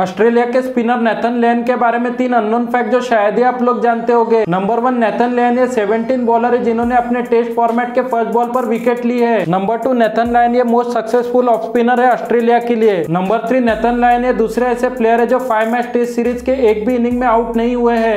Australia के spinner Nathan लेन के बारे में तीन अननोन फैक्ट जो शायद ही आप लोग जानते होंगे। नंबर वन नेथन लेन ये 17 बॉलर है जिन्होंने अपने टेस्ट फॉर्मेट के फ़र्स्ट बॉल पर विकेट ली है। नंबर टू नेथन लाइन ये मोस्ट सक्सेसफुल ऑफ़ स्पिनर है ऑस्ट्रेलिया के लिए। नंबर थ्री नेथन लाइन ये दूसरे ऐसे प्लेयर है जो फाइव मैच टेस्ट सीरीज़ के एक भी इनिंग में आउट नहीं हुए हैं।